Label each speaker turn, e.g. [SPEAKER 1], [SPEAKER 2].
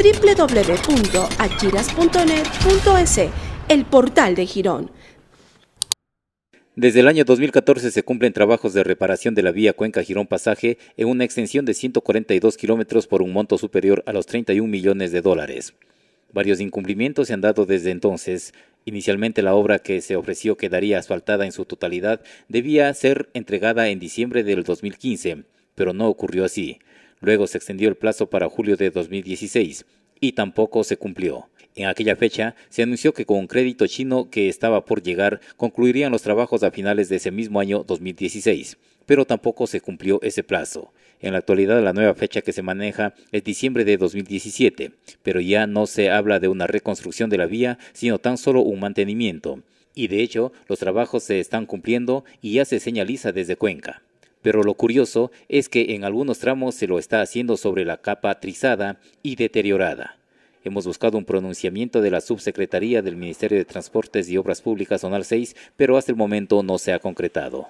[SPEAKER 1] www.achiras.net.es, el portal de Girón.
[SPEAKER 2] Desde el año 2014 se cumplen trabajos de reparación de la vía Cuenca-Girón Pasaje en una extensión de 142 kilómetros por un monto superior a los 31 millones de dólares. Varios incumplimientos se han dado desde entonces. Inicialmente la obra que se ofreció quedaría asfaltada en su totalidad debía ser entregada en diciembre del 2015, pero no ocurrió así. Luego se extendió el plazo para julio de 2016 y tampoco se cumplió. En aquella fecha se anunció que con un crédito chino que estaba por llegar concluirían los trabajos a finales de ese mismo año 2016, pero tampoco se cumplió ese plazo. En la actualidad la nueva fecha que se maneja es diciembre de 2017, pero ya no se habla de una reconstrucción de la vía, sino tan solo un mantenimiento. Y de hecho, los trabajos se están cumpliendo y ya se señaliza desde Cuenca. Pero lo curioso es que en algunos tramos se lo está haciendo sobre la capa trizada y deteriorada. Hemos buscado un pronunciamiento de la Subsecretaría del Ministerio de Transportes y Obras Públicas Zonal 6, pero hasta el momento no se ha concretado.